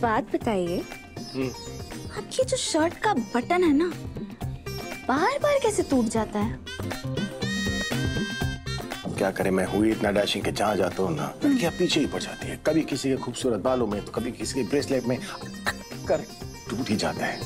बात बताइए। हम्म। आपकी जो शर्ट का बटन है ना बार बार कैसे टूट जाता है? अब क्या करें मैं हुई इतना डैशिंग के जहाँ जाता हूँ ना हम्म। लड़कियाँ पीछे ही पड़ जाती है। कभी किसी के खूबसूरत बालों में तो कभी किसी के ब्रेसलेट में कर टूट ही जाता है।